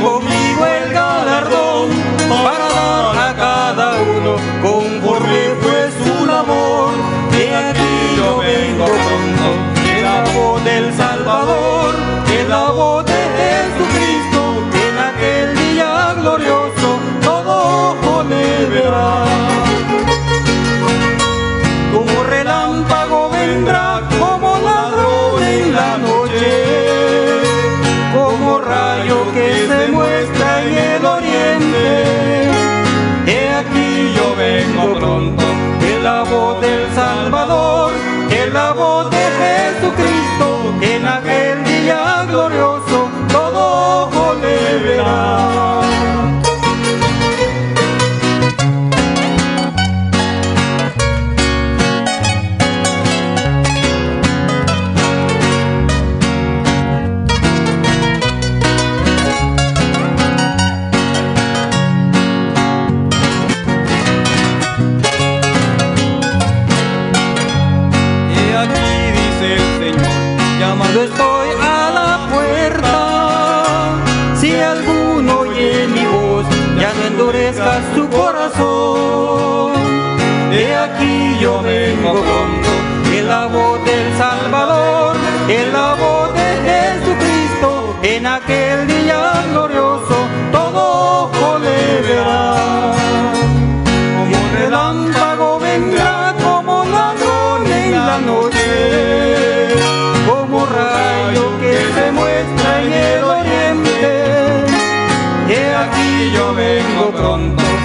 people la voz de yo estoy a la puerta. Si alguno oye mi voz, ya no endurezcas tu corazón. He aquí yo vengo pronto, en la voz del Salvador, en la voz de Jesucristo, en aquel día glorioso, todo ojo le verá. Como un relámpago yo vengo pronto